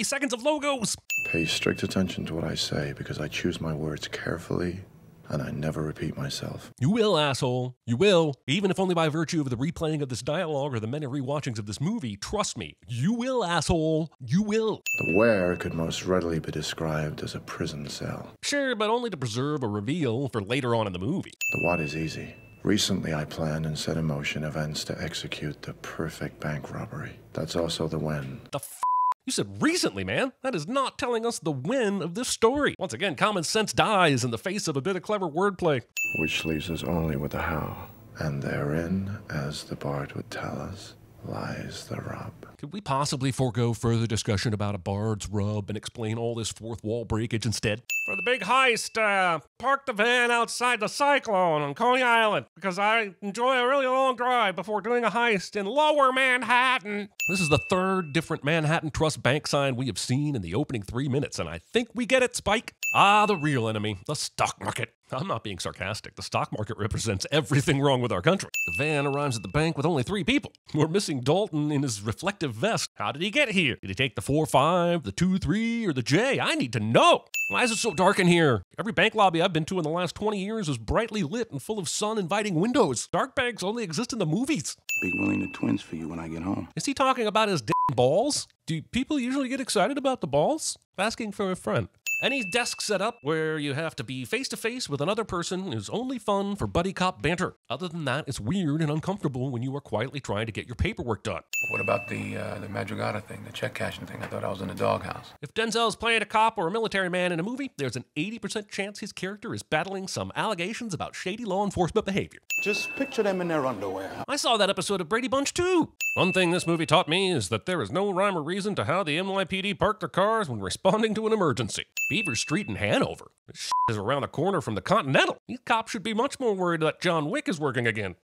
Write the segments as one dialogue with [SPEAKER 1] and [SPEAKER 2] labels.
[SPEAKER 1] 30 seconds of logos.
[SPEAKER 2] Pay strict attention to what I say because I choose my words carefully and I never repeat myself.
[SPEAKER 1] You will, asshole. You will. Even if only by virtue of the replaying of this dialogue or the many rewatchings of this movie, trust me. You will, asshole. You will.
[SPEAKER 2] The where could most readily be described as a prison cell.
[SPEAKER 1] Sure, but only to preserve a reveal for later on in the movie.
[SPEAKER 2] The what is easy. Recently, I planned and set in motion events to execute the perfect bank robbery. That's also the when.
[SPEAKER 1] The f- you said recently, man. That is not telling us the when of this story. Once again, common sense dies in the face of a bit of clever wordplay.
[SPEAKER 2] Which leaves us only with the how. And therein, as the bard would tell us, lies the rub.
[SPEAKER 1] Could we possibly forego further discussion about a bard's rub and explain all this fourth wall breakage instead? For the big heist, uh, park the van outside the Cyclone on Coney Island because I enjoy a really long drive before doing a heist in lower Manhattan. This is the third different Manhattan Trust bank sign we have seen in the opening three minutes, and I think we get it, Spike. Ah, the real enemy, the stock market. I'm not being sarcastic. The stock market represents everything wrong with our country. The van arrives at the bank with only three people. We're missing Dalton in his reflective vest. How did he get here? Did he take the 4 5, the 2 3, or the J? I need to know. Why is it so dark in here? Every bank lobby I've been to in the last 20 years is brightly lit and full of sun inviting windows. Dark banks only exist in the movies.
[SPEAKER 3] Big Willie the twins for you when I get home.
[SPEAKER 1] Is he talking about his d- balls? Do people usually get excited about the balls? Asking for a friend. Any desk setup where you have to be face to face with another person is only fun for buddy cop banter. Other than that, it's weird and uncomfortable when you are quietly trying to get your paperwork done.
[SPEAKER 4] What about the uh, the Madrugada thing, the check cashing thing? I thought I was in the doghouse.
[SPEAKER 1] If Denzel's playing a cop or a military man in a movie, there's an 80% chance his character is battling some allegations about shady law enforcement behavior.
[SPEAKER 3] Just picture them in their underwear.
[SPEAKER 1] I saw that episode of Brady Bunch too. One thing this movie taught me is that there is no rhyme or reason to how the NYPD park their cars when responding to an emergency. Beaver Street in Hanover. This shit is around the corner from the Continental. These cops should be much more worried that John Wick is working again.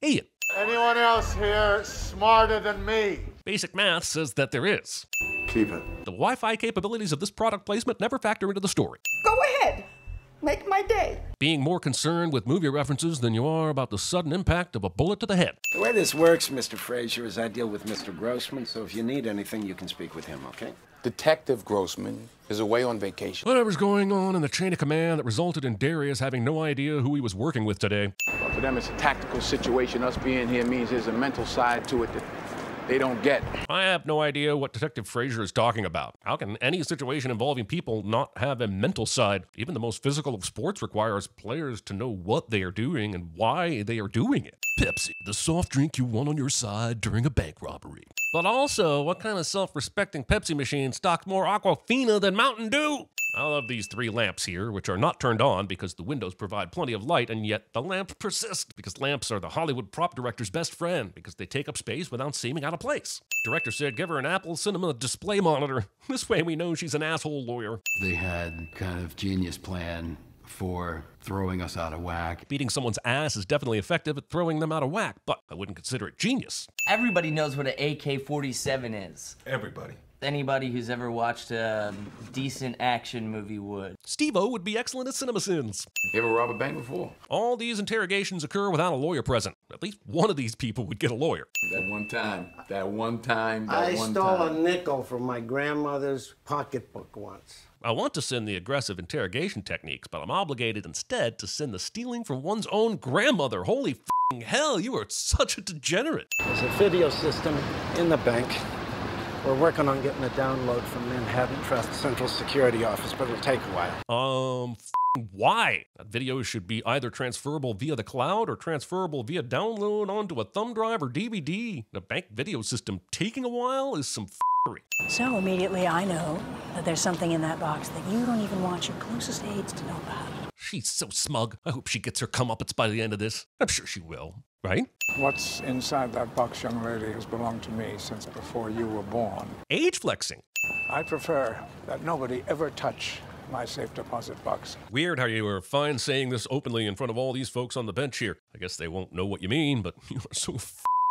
[SPEAKER 1] Hey,
[SPEAKER 5] Anyone else here smarter than me?
[SPEAKER 1] basic math says that there is.
[SPEAKER 2] Keep it.
[SPEAKER 1] The Wi Fi capabilities of this product placement never factor into the story.
[SPEAKER 6] Go ahead. Make my day.
[SPEAKER 1] Being more concerned with movie references than you are about the sudden impact of a bullet to the head.
[SPEAKER 7] The way this works, Mr. Frazier, is I deal with Mr. Grossman, so if you need anything, you can speak with him, okay?
[SPEAKER 3] Detective Grossman is away on vacation.
[SPEAKER 1] Whatever's going on in the chain of command that resulted in Darius having no idea who he was working with today.
[SPEAKER 3] For them, it's a tactical situation. Us being here means there's a mental side to it that they don't get.
[SPEAKER 1] I have no idea what Detective Frazier is talking about. How can any situation involving people not have a mental side? Even the most physical of sports requires players to know what they are doing and why they are doing it. Pepsi, the soft drink you want on your side during a bank robbery. But also, what kind of self respecting Pepsi machine stocks more Aquafina than Mountain Dew? I love these three lamps here, which are not turned on because the windows provide plenty of light, and yet the lamps persist because lamps are the Hollywood prop director's best friend because they take up space without seeming out of place. Director said, give her an Apple Cinema display monitor. This way we know she's an asshole lawyer.
[SPEAKER 8] They had kind of genius plan for throwing us out of whack.
[SPEAKER 1] Beating someone's ass is definitely effective at throwing them out of whack, but I wouldn't consider it genius.
[SPEAKER 9] Everybody knows what an AK 47 is.
[SPEAKER 4] Everybody.
[SPEAKER 9] Anybody who's ever watched a decent action movie would.
[SPEAKER 1] Steve O would be excellent at CinemaSins.
[SPEAKER 3] You ever rob a bank before?
[SPEAKER 1] All these interrogations occur without a lawyer present. At least one of these people would get a lawyer.
[SPEAKER 3] That one time. That one time. That
[SPEAKER 10] I
[SPEAKER 3] one
[SPEAKER 10] stole
[SPEAKER 3] time.
[SPEAKER 10] a nickel from my grandmother's pocketbook once.
[SPEAKER 1] I want to send the aggressive interrogation techniques, but I'm obligated instead to send the stealing from one's own grandmother. Holy fing hell, you are such a degenerate.
[SPEAKER 10] There's a video system in the bank. We're working on getting a download from Manhattan Trust Central Security Office, but it'll take a while.
[SPEAKER 1] Um, f***ing why? That video should be either transferable via the cloud or transferable via download onto a thumb drive or DVD. The bank video system taking a while is some f***ery.
[SPEAKER 11] So immediately I know that there's something in that box that you don't even want your closest aides to know about.
[SPEAKER 1] She's so smug. I hope she gets her comeuppance by the end of this. I'm sure she will, right?
[SPEAKER 12] What's inside that box, young lady, has belonged to me since before you were born.
[SPEAKER 1] Age flexing.
[SPEAKER 12] I prefer that nobody ever touch my safe deposit box.
[SPEAKER 1] Weird how you are fine saying this openly in front of all these folks on the bench here. I guess they won't know what you mean, but you are so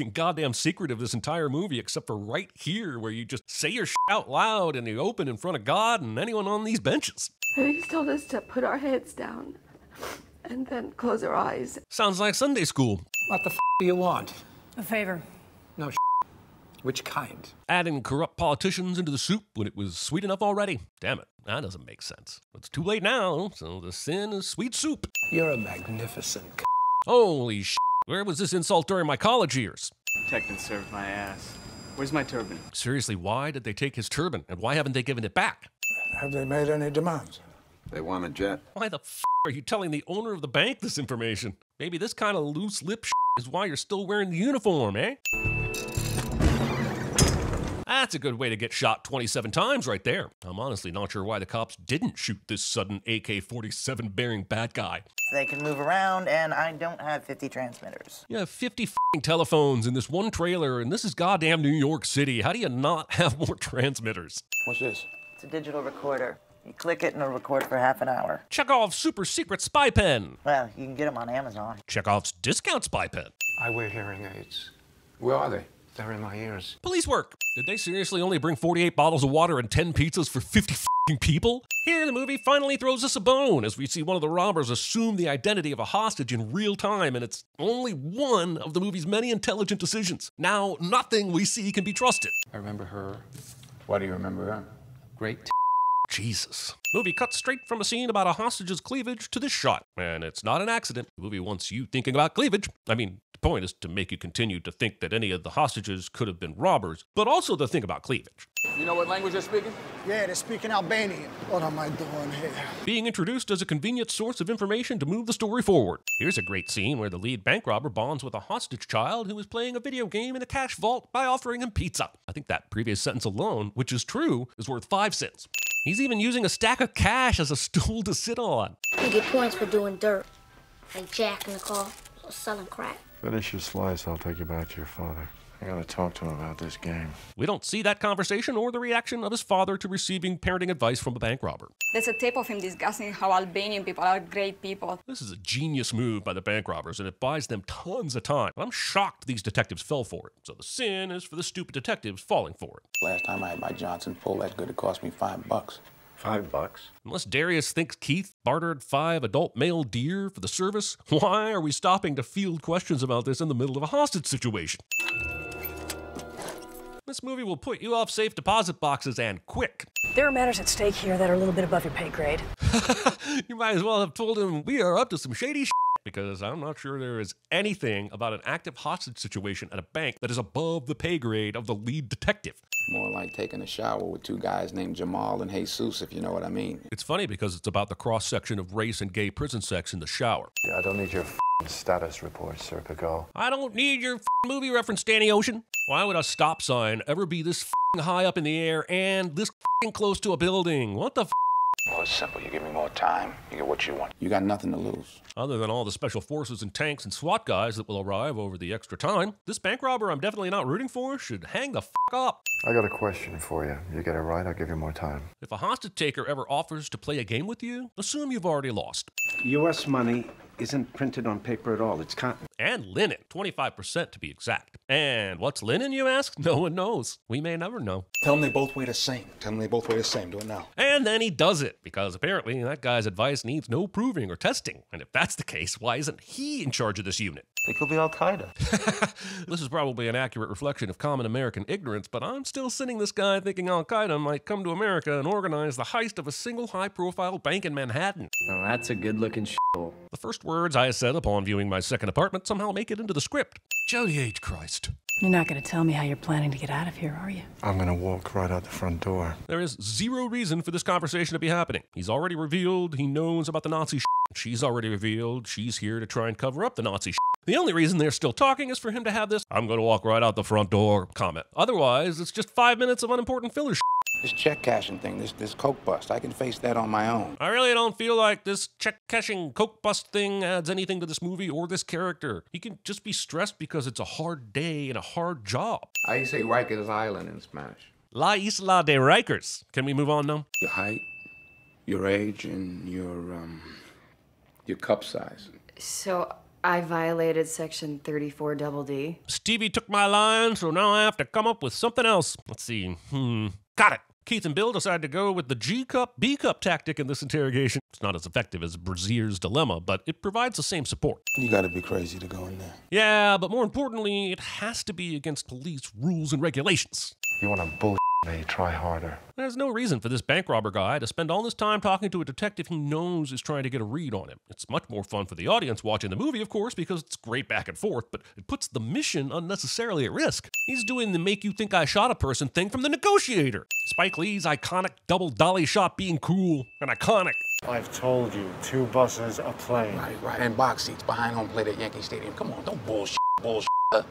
[SPEAKER 1] fing secret of this entire movie, except for right here, where you just say your shit out loud in the open in front of God and anyone on these benches.
[SPEAKER 13] He's told us to put our heads down and then close our eyes.
[SPEAKER 1] Sounds like Sunday school.
[SPEAKER 14] What the f do you want?
[SPEAKER 11] A favor.
[SPEAKER 14] No
[SPEAKER 4] Which kind?
[SPEAKER 1] Adding corrupt politicians into the soup when it was sweet enough already? Damn it, that doesn't make sense. It's too late now, so the sin is sweet soup.
[SPEAKER 4] You're a magnificent c-
[SPEAKER 1] Holy sh! Where was this insult during my college years?
[SPEAKER 9] Techton served my ass. Where's my turban?
[SPEAKER 1] Seriously, why did they take his turban, and why haven't they given it back?
[SPEAKER 12] Have they made any demands?
[SPEAKER 7] They want a jet.
[SPEAKER 1] Why the f are you telling the owner of the bank this information? Maybe this kind of loose lip is why you're still wearing the uniform, eh? That's a good way to get shot 27 times right there. I'm honestly not sure why the cops didn't shoot this sudden AK 47 bearing bad guy.
[SPEAKER 14] They can move around, and I don't have 50 transmitters.
[SPEAKER 1] You have 50 fing telephones in this one trailer, and this is goddamn New York City. How do you not have more transmitters?
[SPEAKER 4] What's this?
[SPEAKER 14] It's a digital recorder. You click it and it'll record for half an hour.
[SPEAKER 1] Chekhov's super secret spy pen.
[SPEAKER 14] Well, you can get them on Amazon.
[SPEAKER 1] Chekhov's discount spy pen.
[SPEAKER 4] I wear hearing aids. Where are they? They're in my ears.
[SPEAKER 1] Police work. Did they seriously only bring 48 bottles of water and 10 pizzas for 50 fing people? Here, the movie finally throws us a bone as we see one of the robbers assume the identity of a hostage in real time, and it's only one of the movie's many intelligent decisions. Now, nothing we see can be trusted.
[SPEAKER 4] I remember her.
[SPEAKER 3] Why do you remember her?
[SPEAKER 4] Great.
[SPEAKER 1] Jesus. Movie cuts straight from a scene about a hostage's cleavage to this shot. And it's not an accident. The movie wants you thinking about cleavage. I mean, the point is to make you continue to think that any of the hostages could have been robbers, but also to think about cleavage.
[SPEAKER 3] You know what language they're speaking?
[SPEAKER 5] Yeah, they're speaking Albanian. What am I doing here?
[SPEAKER 1] Being introduced as a convenient source of information to move the story forward. Here's a great scene where the lead bank robber bonds with a hostage child who is playing a video game in a cash vault by offering him pizza. I think that previous sentence alone, which is true, is worth five cents. He's even using a stack of cash as a stool to sit on.
[SPEAKER 15] You get points for doing dirt, like jacking the car or selling crack.
[SPEAKER 2] Finish your slice, I'll take you back to your father. I gotta talk to him about this game.
[SPEAKER 1] We don't see that conversation or the reaction of his father to receiving parenting advice from a bank robber.
[SPEAKER 16] There's a tape of him discussing how Albanian people are great people.
[SPEAKER 1] This is a genius move by the bank robbers, and it buys them tons of time. I'm shocked these detectives fell for it. So the sin is for the stupid detectives falling for it.
[SPEAKER 3] Last time I had my Johnson pull that good, it cost me five bucks.
[SPEAKER 7] Five bucks.
[SPEAKER 1] Unless Darius thinks Keith bartered five adult male deer for the service, why are we stopping to field questions about this in the middle of a hostage situation? This movie will put you off safe deposit boxes and quick.
[SPEAKER 11] There are matters at stake here that are a little bit above your pay grade.
[SPEAKER 1] you might as well have told him we are up to some shady shit because I'm not sure there is anything about an active hostage situation at a bank that is above the pay grade of the lead detective.
[SPEAKER 3] More like taking a shower with two guys named Jamal and Jesus, if you know what I mean.
[SPEAKER 1] It's funny because it's about the cross section of race and gay prison sex in the shower.
[SPEAKER 2] Yeah, I don't need your status report, Serpico.
[SPEAKER 1] I don't need your movie reference, Danny Ocean. Why would a stop sign ever be this high up in the air and this close to a building? What the
[SPEAKER 3] Well, it's simple. You give me more time, you get what you want. You got nothing to lose.
[SPEAKER 1] Other than all the special forces and tanks and SWAT guys that will arrive over the extra time, this bank robber I'm definitely not rooting for should hang the f up.
[SPEAKER 2] I got a question for you. You get it right, I'll give you more time.
[SPEAKER 1] If a hostage taker ever offers to play a game with you, assume you've already lost.
[SPEAKER 7] U.S. money isn't printed on paper at all. It's cotton.
[SPEAKER 1] And linen, 25% to be exact. And what's linen, you ask? No one knows. We may never know.
[SPEAKER 17] Tell them they both weigh the same. Tell them they both weigh the same. Do it now.
[SPEAKER 1] And then he does it, because apparently that guy's advice needs no proving or testing. And if that's the case, why isn't he in charge of this unit?
[SPEAKER 9] It could be Al Qaeda.
[SPEAKER 1] this is probably an accurate reflection of common American ignorance, but I'm still sending this guy thinking Al Qaeda might come to America and organize the heist of a single high profile bank in Manhattan.
[SPEAKER 9] Oh, that's a good looking shithole.
[SPEAKER 1] The first words I said upon viewing my second apartment somehow make it into the script. Jody H. Christ.
[SPEAKER 11] You're not going to tell me how you're planning to get out of here, are you?
[SPEAKER 2] I'm gonna walk right out the front door.
[SPEAKER 1] There is zero reason for this conversation to be happening. He's already revealed he knows about the Nazi shit. She's already revealed she's here to try and cover up the Nazi shit. The only reason they're still talking is for him to have this I'm gonna walk right out the front door comment. Otherwise, it's just five minutes of unimportant filler shit.
[SPEAKER 3] This check cashing thing, this this coke bust, I can face that on my own.
[SPEAKER 1] I really don't feel like this check cashing coke bust thing adds anything to this movie or this character. He can just be stressed because it's a hard day and a hard job.
[SPEAKER 3] I say Rikers Island in Spanish?
[SPEAKER 1] La Isla de Rikers. Can we move on now?
[SPEAKER 3] Your height, your age, and your um your cup size.
[SPEAKER 18] So I violated section 34 double D.
[SPEAKER 1] Stevie took my line, so now I have to come up with something else. Let's see. Hmm. Got it. Keith and Bill decide to go with the G cup, B cup tactic in this interrogation. It's not as effective as Brazier's dilemma, but it provides the same support.
[SPEAKER 17] You gotta be crazy to go in there.
[SPEAKER 1] Yeah, but more importantly, it has to be against police rules and regulations.
[SPEAKER 2] You wanna bullshit me, try harder.
[SPEAKER 1] There's no reason for this bank robber guy to spend all this time talking to a detective he knows is trying to get a read on him. It's much more fun for the audience watching the movie, of course, because it's great back and forth, but it puts the mission unnecessarily at risk. He's doing the make you think I shot a person thing from The Negotiator. Spike Lee's iconic double dolly shot being cool and iconic.
[SPEAKER 5] I've told you, two buses, a plane.
[SPEAKER 4] Right, right. And box seats behind home plate at Yankee Stadium. Come on, don't bullshit, bullshit.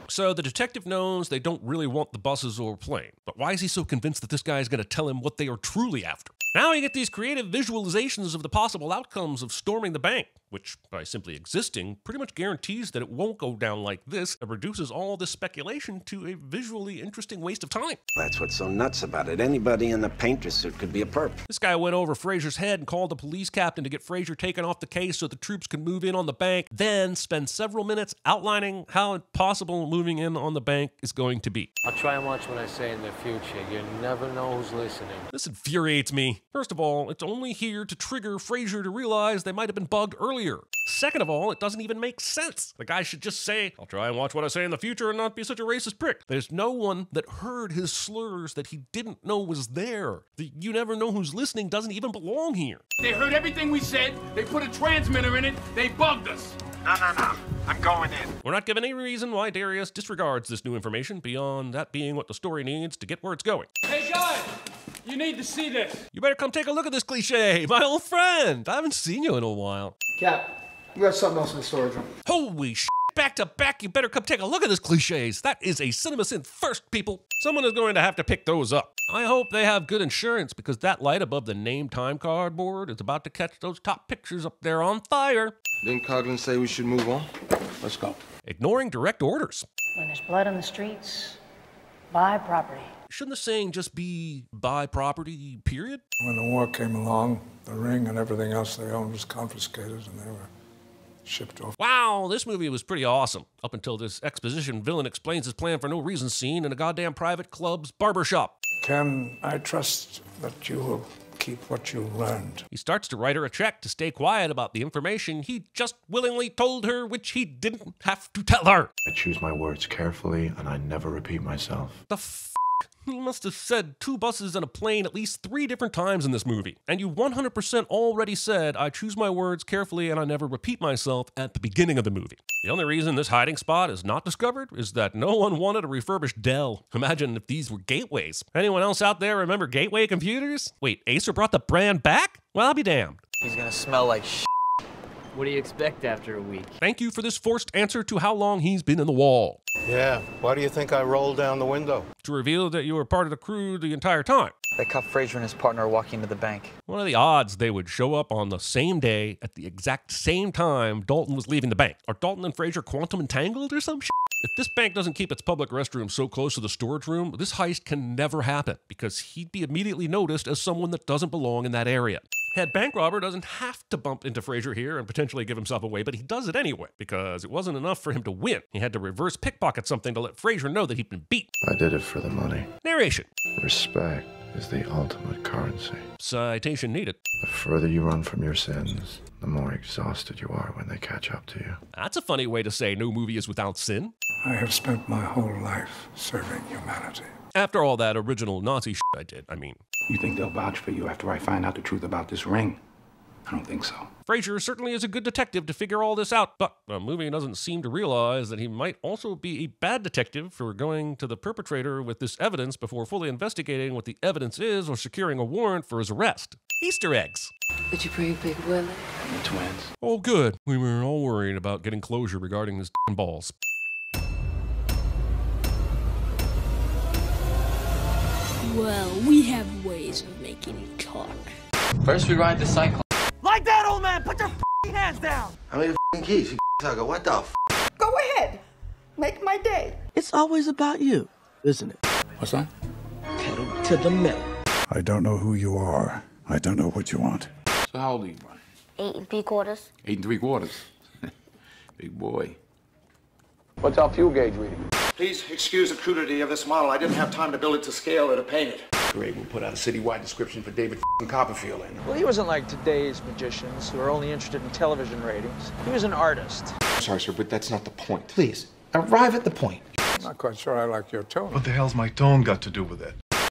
[SPEAKER 1] So the detective knows they don't really want the buses or plane, but why is he so convinced that this guy is going to tell him what they are truly after? Now you get these creative visualizations of the possible outcomes of storming the bank, which, by simply existing, pretty much guarantees that it won't go down like this and reduces all this speculation to a visually interesting waste of time.
[SPEAKER 7] That's what's so nuts about it. Anybody in a painter suit could be a perp.
[SPEAKER 1] This guy went over Frazier's head and called the police captain to get Frazier taken off the case so the troops could move in on the bank, then spend several minutes outlining how impossible moving in on the bank is going to be.
[SPEAKER 19] I'll try and watch what I say in the future. You never know who's listening.
[SPEAKER 1] This infuriates me. First of all, it's only here to trigger Frazier to realize they might have been bugged earlier. Second of all, it doesn't even make sense. The guy should just say, I'll try and watch what I say in the future and not be such a racist prick. There's no one that heard his slurs that he didn't know was there. The you never know who's listening doesn't even belong here.
[SPEAKER 3] They heard everything we said. They put a transmitter in it. They bugged us.
[SPEAKER 2] No, no, no. I'm going in.
[SPEAKER 1] We're not given any reason why Darius disregards this new information beyond that being what the story needs to get where it's going.
[SPEAKER 3] Hey guys, you need to see this.
[SPEAKER 1] You better come take a look at this cliche, my old friend. I haven't seen you in a while.
[SPEAKER 20] Cap, you got something else in the storage room.
[SPEAKER 1] Holy sh! Back to back, you better come take a look at this cliches. That is a CinemaSins first, people. Someone is going to have to pick those up. I hope they have good insurance because that light above the name time card board is about to catch those top pictures up there on fire.
[SPEAKER 17] Didn't Coughlin say we should move on? Let's go.
[SPEAKER 1] Ignoring direct orders.
[SPEAKER 11] When there's blood on the streets, buy property.
[SPEAKER 1] Shouldn't the saying just be buy property, period?
[SPEAKER 12] When the war came along, the ring and everything else they owned was confiscated and they were shipped off.
[SPEAKER 1] Wow, this movie was pretty awesome. Up until this exposition villain explains his plan for no reason scene in a goddamn private club's barbershop.
[SPEAKER 12] Can I trust that you will keep what you learned?
[SPEAKER 1] He starts to write her a check to stay quiet about the information he just willingly told her, which he didn't have to tell her.
[SPEAKER 2] I choose my words carefully and I never repeat myself.
[SPEAKER 1] The f he must have said two buses and a plane at least three different times in this movie. And you 100% already said, I choose my words carefully and I never repeat myself at the beginning of the movie. The only reason this hiding spot is not discovered is that no one wanted a refurbished Dell. Imagine if these were gateways. Anyone else out there remember gateway computers? Wait, Acer brought the brand back? Well, I'll be damned.
[SPEAKER 9] He's gonna smell like. What do you expect after a week?
[SPEAKER 1] Thank you for this forced answer to how long he's been in the wall.
[SPEAKER 21] Yeah, why do you think I rolled down the window?
[SPEAKER 1] To reveal that you were part of the crew the entire time.
[SPEAKER 9] They caught Frazier and his partner walking to the bank.
[SPEAKER 1] What are the odds they would show up on the same day at the exact same time Dalton was leaving the bank? Are Dalton and Frazier quantum entangled or some shit? If this bank doesn't keep its public restroom so close to the storage room, this heist can never happen because he'd be immediately noticed as someone that doesn't belong in that area. Head bank robber doesn't have to bump into Frazier here and potentially give himself away, but he does it anyway because it wasn't enough for him to win. He had to reverse pickpocket something to let Frazier know that he'd been beat.
[SPEAKER 2] I did it for the money.
[SPEAKER 1] Narration.
[SPEAKER 2] Respect is the ultimate currency.
[SPEAKER 1] Citation needed.
[SPEAKER 2] The further you run from your sins, the more exhausted you are when they catch up to you.
[SPEAKER 1] That's a funny way to say no movie is without sin.
[SPEAKER 12] I have spent my whole life serving humanity.
[SPEAKER 1] After all that original Nazi shit I did, I mean.
[SPEAKER 4] You think they'll vouch for you after I find out the truth about this ring? I don't think so.
[SPEAKER 1] Frazier certainly is a good detective to figure all this out, but the movie doesn't seem to realize that he might also be a bad detective for going to the perpetrator with this evidence before fully investigating what the evidence is or securing a warrant for his arrest. Easter eggs.
[SPEAKER 18] Did you bring Big Willie?
[SPEAKER 4] The twins.
[SPEAKER 1] Oh, good. We were all worried about getting closure regarding this balls.
[SPEAKER 22] Well, we have ways of making it talk.
[SPEAKER 9] First, we ride the cycle.
[SPEAKER 20] Like that, old man! Put your hands down!
[SPEAKER 21] How many keys? You sucker? What the f?
[SPEAKER 6] Go ahead. Make my day.
[SPEAKER 20] It's always about you, isn't it?
[SPEAKER 4] What's that?
[SPEAKER 20] Pedal to the metal.
[SPEAKER 12] I don't know who you are. I don't know what you want.
[SPEAKER 4] So how old are you, Brian?
[SPEAKER 15] Eight and three quarters.
[SPEAKER 4] Eight and three quarters. Big boy.
[SPEAKER 3] What's our fuel gauge reading?
[SPEAKER 5] Please excuse the crudity of this model. I didn't have time to build it to scale or to paint it.
[SPEAKER 3] Great, we'll put out a citywide description for David Copperfield and
[SPEAKER 23] Well, he wasn't like today's magicians who are only interested in television ratings. He was an artist.
[SPEAKER 24] Sorry, sir, but that's not the point.
[SPEAKER 25] Please, arrive at the point.
[SPEAKER 12] I'm not quite sure I like your tone.
[SPEAKER 26] What the hell's my tone got to do with it?